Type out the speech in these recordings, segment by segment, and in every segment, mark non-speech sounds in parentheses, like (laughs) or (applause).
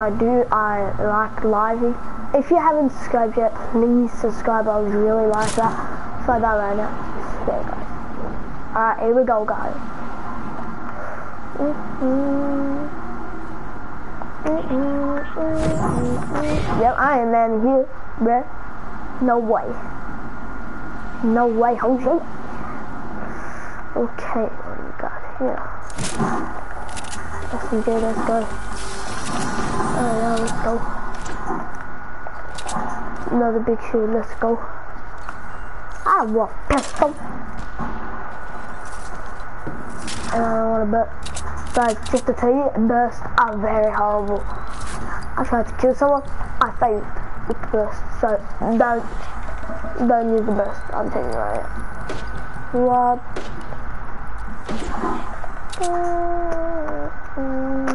I do, I like livey. If you haven't subscribed yet, please subscribe. I would really like that. So die right now. There, guys. Alright, here we go, guys. Yep, I am man here, bruh. No way. No way, Jose. Okay, what do we got here? SMG, let's go. Yeah, let's go. Another big shoot, let's go. I want pistol. And I don't want to bet. Guys, just to tell you, bursts are very horrible. I tried to kill someone, I failed with the burst. So don't, don't use the burst. I'm telling you right now. What?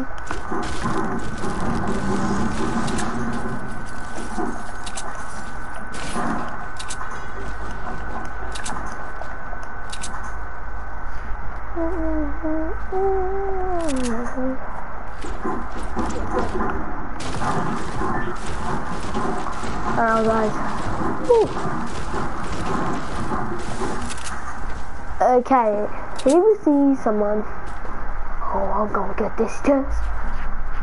Alright guys. Woo. Okay, here we see someone. Oh, I'm gonna get this chest.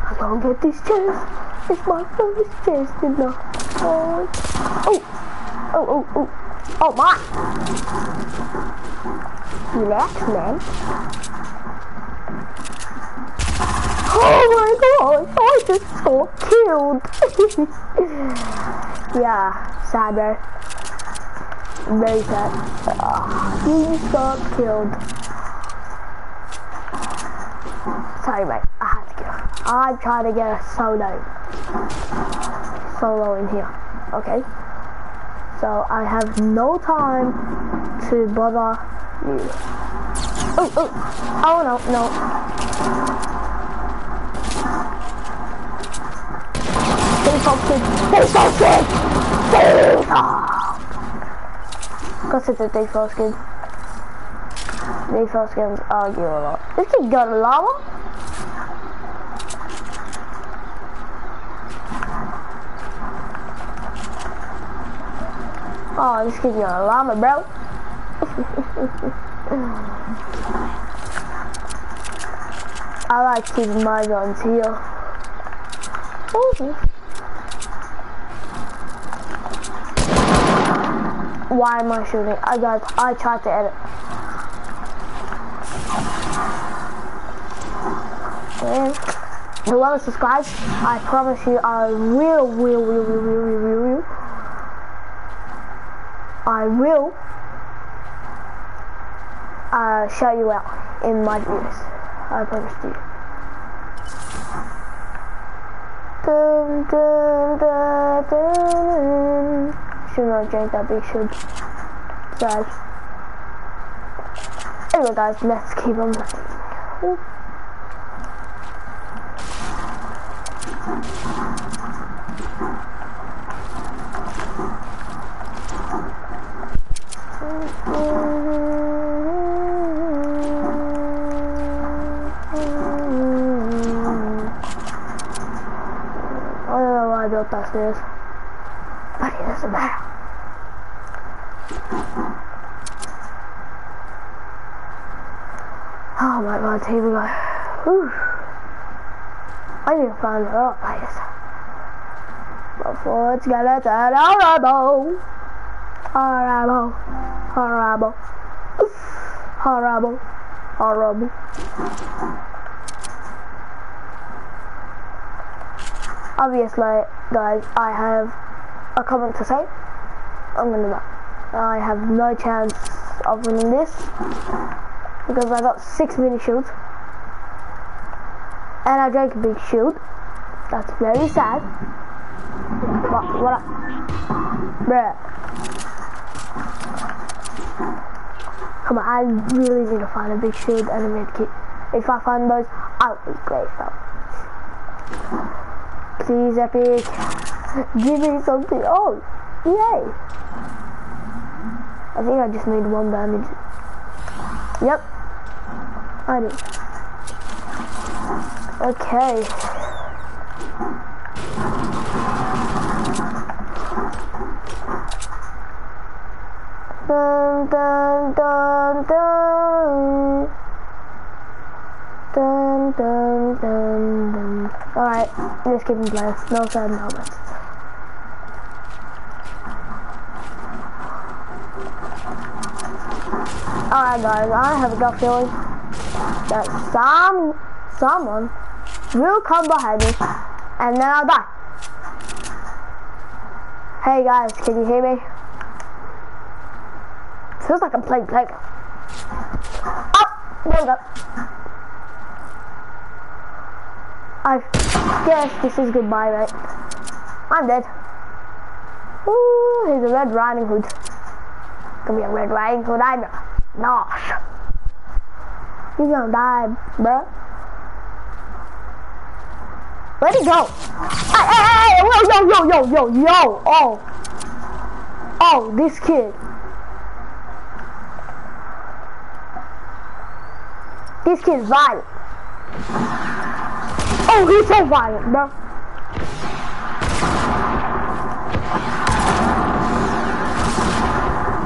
I'm gonna get this chest. It's my first chest in the heart. Oh, oh, oh, oh, oh my! Relax, man. Oh my god, I just got killed. (laughs) yeah, sad bro. Very sad. Uh, he just got killed. Sorry mate, I had to get I'm trying to get a solo. Solo in here. Okay. So I have no time to bother you. Oh, oh, oh no, no. Default skin! Default skin! Default! Because it's a default skin. Default skins argue a lot. This kid got a llama? Oh, this kid's got a llama, bro. (laughs) I like keeping my guns here. Ooh. Why am I shooting? I got. I tried to edit. And whoever subscribes, I promise you, I will, will, will, will, will, will, will. I will uh, shout you out in my videos. I promise you. Dun, dun, dun, not drink that big shield. Sad. Anyway guys, let's keep on. I don't know why I built that stairs, it matter. Oh my god, here we go. Whew. I need to find another place. Before it's gonna turn horrible. Horrible. Horrible. Horrible. Horrible. Obviously, guys, I have a comment to say. I'm gonna die. I have no chance of winning this because I got six mini shields and I drank a big shield. That's very sad. What? What? Bruh. Come on, I really need to find a big shield and a med kit. If I find those, I'll be grateful. Please, Epic, Give me something. Oh, yay! I think I just made one damage. Yep, I did. Okay. Dun dun dun dun. Dun dun dun dun. Alright, let's give him blast. No sad moments. Alright guys, I have a gut feeling that some someone will come behind me and then I'll die. Hey guys, can you hear me? Feels like I'm playing Plague. Oh, there we go. I guess this is goodbye, mate. I'm dead. Ooh, here's a Red Riding Hood. Gonna be a Red Riding Hood, I know. Nosh. He's gonna die, bro. Where'd he go? Hey, hey, hey, yo, yo, yo, yo, yo, yo, oh. Oh, this kid. This kid's violent. Oh, he's so violent, bro.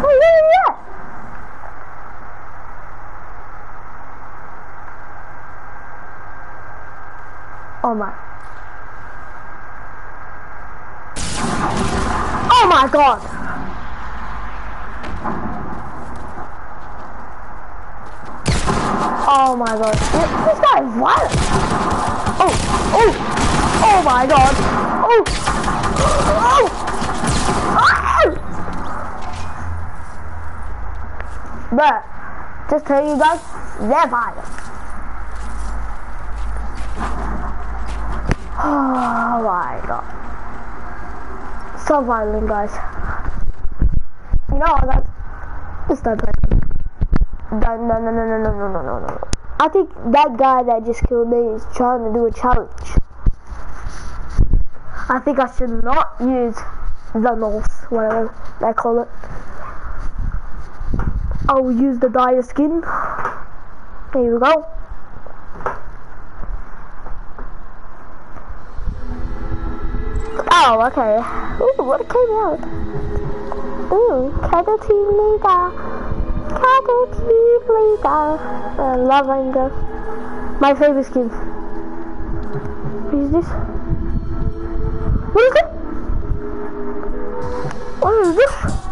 Oh, yeah, yeah. Oh my. Oh my god! Oh my god. This, guy is wild! Oh, oh, oh my god! Oh! Oh! oh! But, just tell you guys, they're violent. Oh my god. So violent, guys. You know what, guys? Just start playing. No, no, no, no, no, no, no, no, no, no. I think that guy that just killed me is trying to do a challenge. I think I should not use the North, whatever they call it. I will use the dire skin. There you go. Oh, okay. Ooh, what came out? Ooh, team leader. Team leader. Uh, lavender. My favorite skin. What is this? What is it? What is this?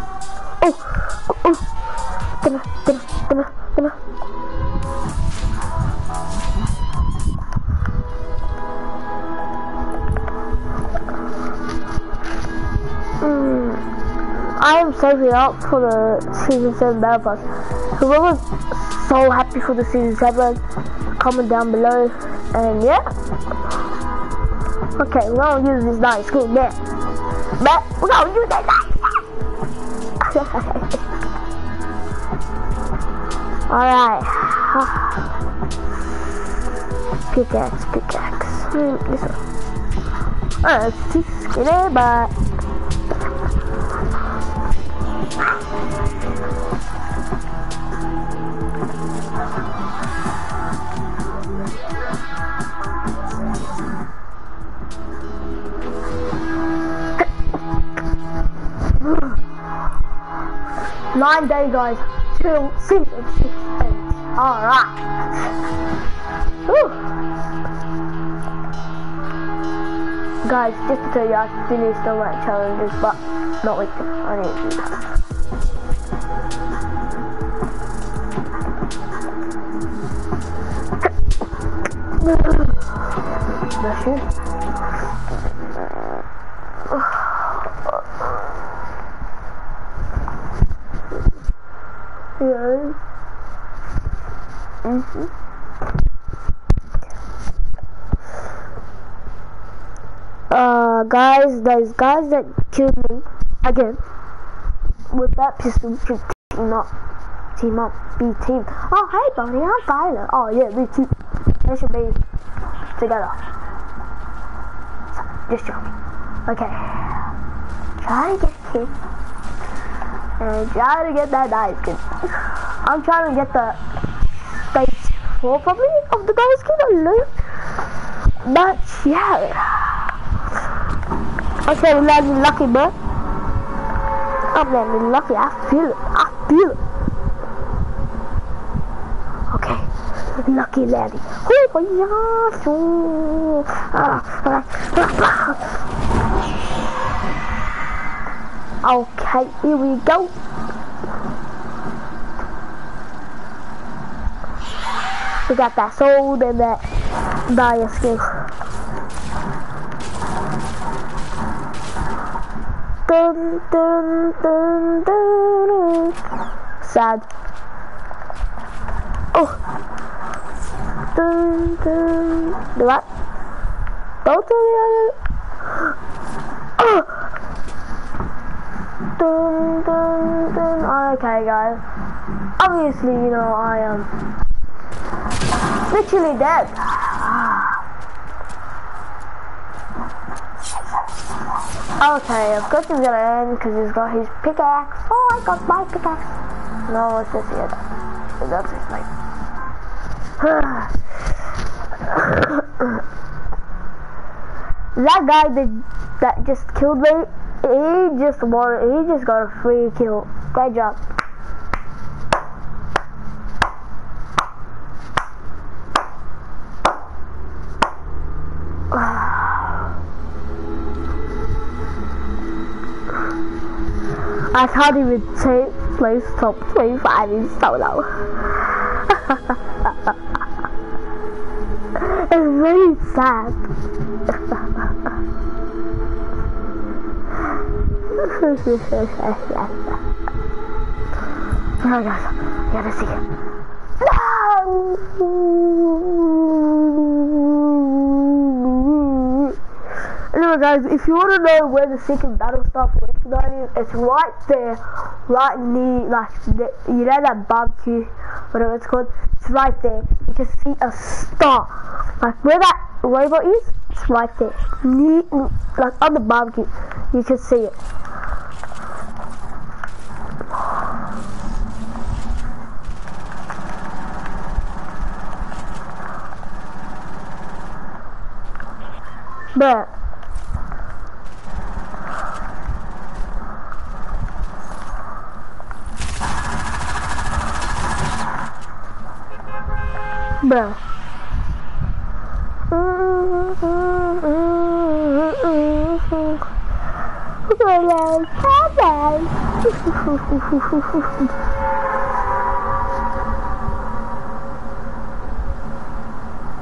I am saving up for the season 7 battle pass. Whoever's so happy for the season 7, comment down below. And yeah. Okay, we're gonna use this nice cool man. But we're gonna use that nice Alright. Pickaxe, pickaxe. Hmm, this one. Too skinny, but Nine days, guys, till season six ends. Alright. Guys, just to tell you, I finished all my challenges, but not like this. I need to do that. Bless you. Yes. Mm-hmm. Uh, guys, those guys that killed me again with that pistol team up, team up, be team. Oh, hey, buddy, I'm violent. Oh, yeah, me too. They should be together. Just joking. Okay. Try to get kid and try to get that dice skin. I'm trying to get the stage 4 probably of the dice skin or loot. But yeah. I said I'm landing lucky bro. I'm landing lucky, I feel it. I feel it. Okay. Lucky landing. Whoop. Okay, here we go. We got that sold and that bio skill. Dun, dun, dun, dun, Sad. Oh. Dun, dun. Do what? Both of the other. Oh. Dun, dun, dun. Okay, guys. Obviously, you know, I am literally dead. Okay, of course he's gonna end because he's got his pickaxe. Oh, I got my pickaxe. No, it's just here. That's his name. that guy that that just killed me, he just wanted, he just got a free kill. Great job. (sighs) I can't even take place top 25 in solo. it's very sad. (laughs) oh gosh, I gotta see. No! Anyway guys, if you want to know where the second battle stuff is, it's right there, right near, like, you know that barbecue, whatever it's called, it's right there. You can see a star, like where that robot is, it's right there, near, like on the barbecue, you can see it. But Bruh.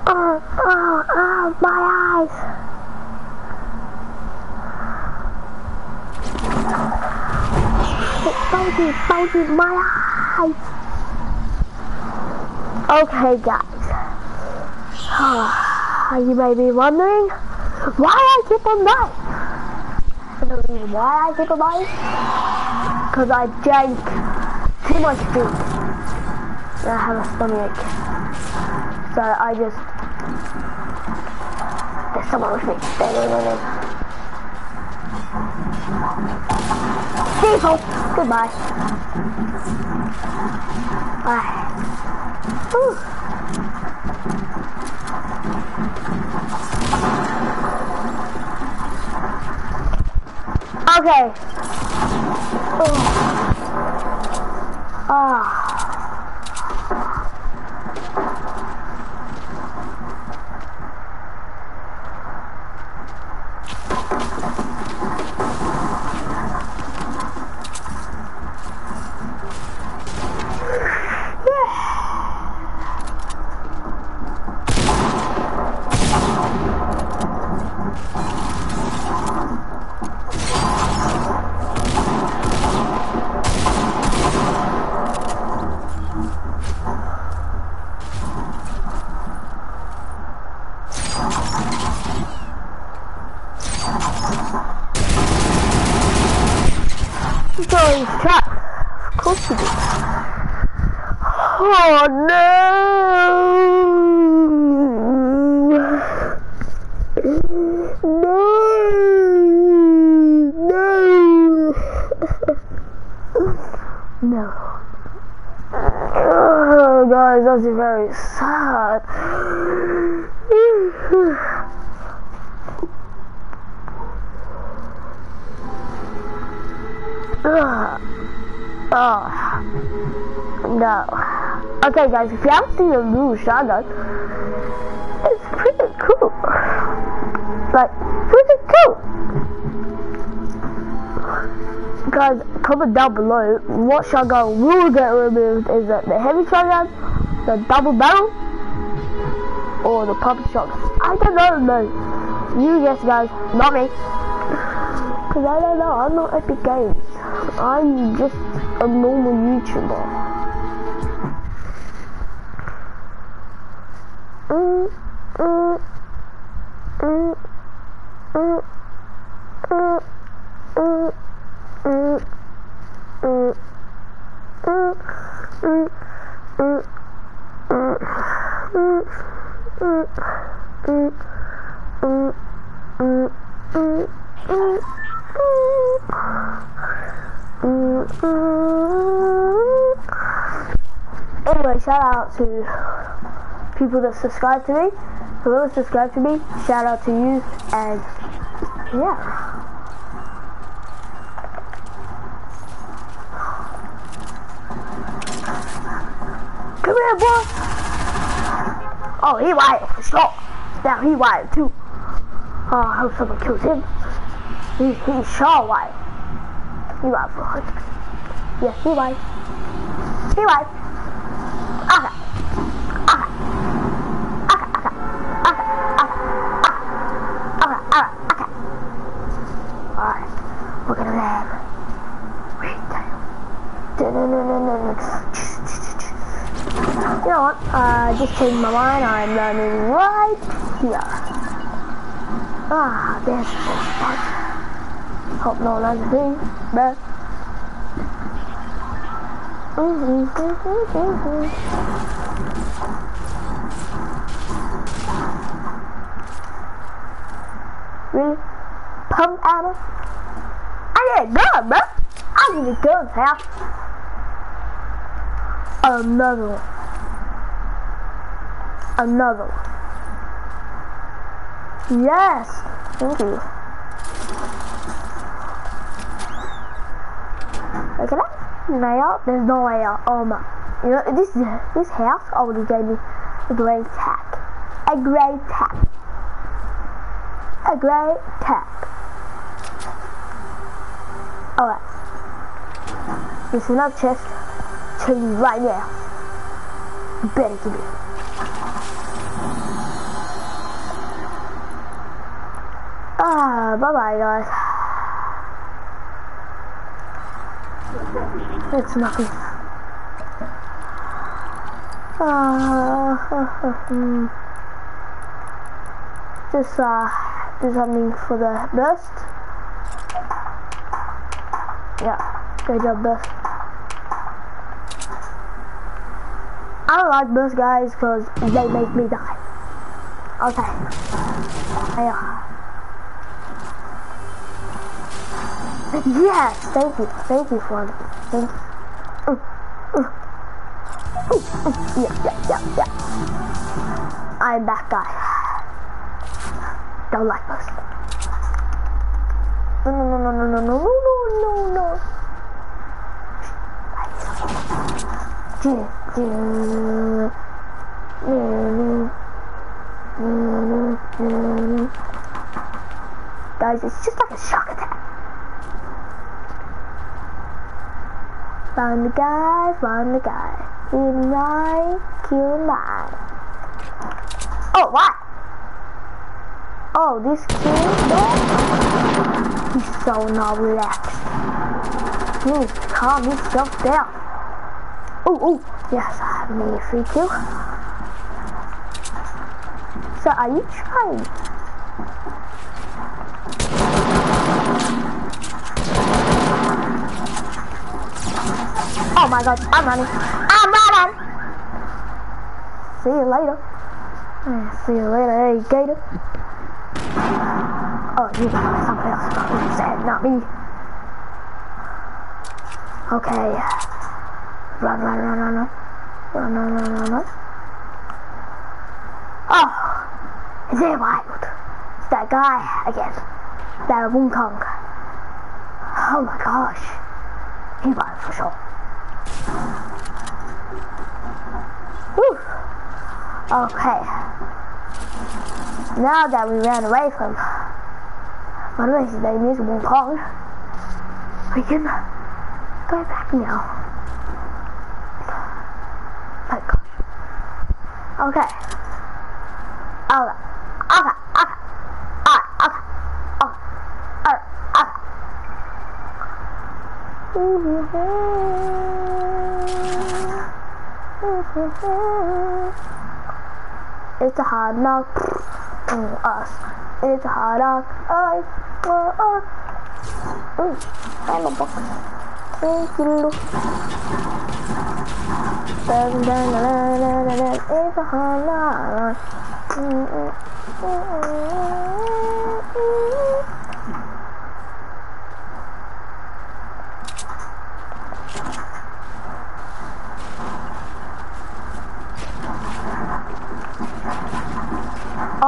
oh, oh, oh, my eyes. My. Okay, guys. (sighs) you may be wondering why I keep on dying. The reason why I keep on dying? Because I drank too much food. And I have a stomach So I just... There's someone with me. There. People! Goodbye. Bye. Ooh. Okay. Oh. Ah no! No! No! no. Guys, very sad. oh. No. Okay guys, if you haven't seen the new shotgun, it's pretty cool. Like, pretty cool. Guys, comment down below what shotgun will get removed. Is it the heavy shotgun, the double barrel, or the pump shotgun? I don't know, no. You guess, guys, not me. Because I don't know, I'm not Epic Games. I'm just a normal YouTuber. Mm, to people that subscribe to me. Whoever subscribed to me, shout out to you, and yeah. Come here, boy. Oh, he wired for sure. Now he wired too. Oh, I hope someone kills him. He's, he's sure white. He white for 100%. Yes, he white. He white. Wait, You know what? Uh, just changed my mind. I'm running right here. Ah, there's a the spot. Hope no one being bad. Mm But. Really? Pump out of get a gun, bro. I get a gun, pal. Another one. Another one. Yes. Thank you. Look at that. Now, there's no way out. Oh my. You know, this this house already gave me a great attack. A great attack. A great attack. Alright. This is another chest. Tell you right now. You better give it. Ah, bye bye guys. It's nothing. Uh, just uh, do something for the burst. Yeah, good job burst. I don't like burst guys because they make me die. Okay. Yeah. Yes, thank you, thank you for it. Thank you. Uh, uh, uh, yeah, yeah, yeah, yeah. I'm that guy. Don't like us. No, no, no, no, no, no, no, no, no, no. Guys, it's just like a shock attack. Find the guy, find the guy. In nine, kill nine. Oh, what? Oh, this kid? He's so not relaxed. He needs to calm himself down. Oh, oh, yes, I have a free kill. So are you trying Oh my god, I'm running. I'm running! See you later. Mm, see you later, hey gator. Oh, you got somebody else probably said, not me. Okay. Run, run, run, run, run. Run, run, run. Oh, is it wild? It's that guy again. That Wing Kong. Oh my gosh. He wild for sure. Whew. Okay. now that we ran away from, way, his name is Wong Kong, we can go back now. My gosh. Okay. Okay. Okay. Okay. Alright. Okay. Alright. Okay. It's a hard knock on us. It's a hard knock I for us. Ooh, I'm a book. Thank you. It's a hard knock. Mm, mm, mm, mm, mm.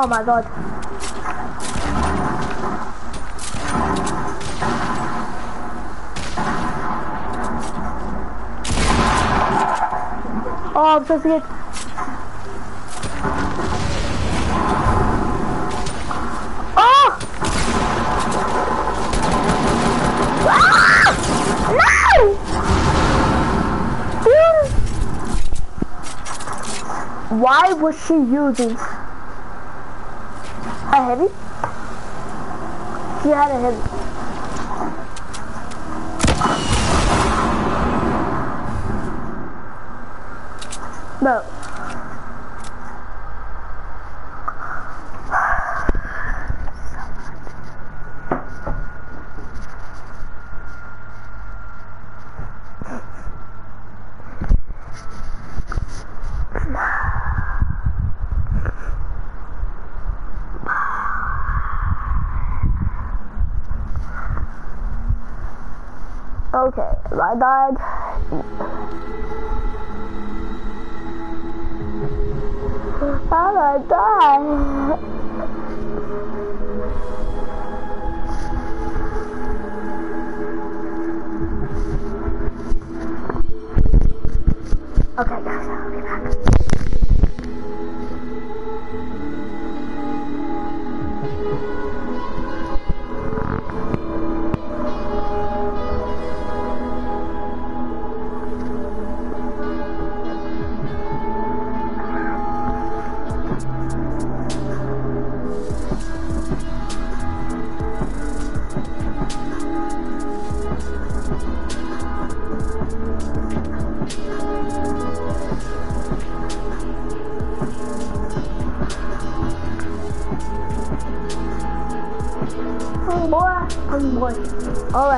Oh my god. Oh, I'm so scared. Oh! Ah! Why was she using a heavy? She had a heavy. No. Okay, I died. I'm gonna die.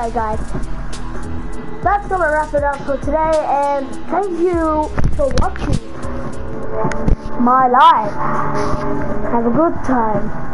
Alright guys. That's gonna wrap it up for today and thank you for watching my live. Have a good time.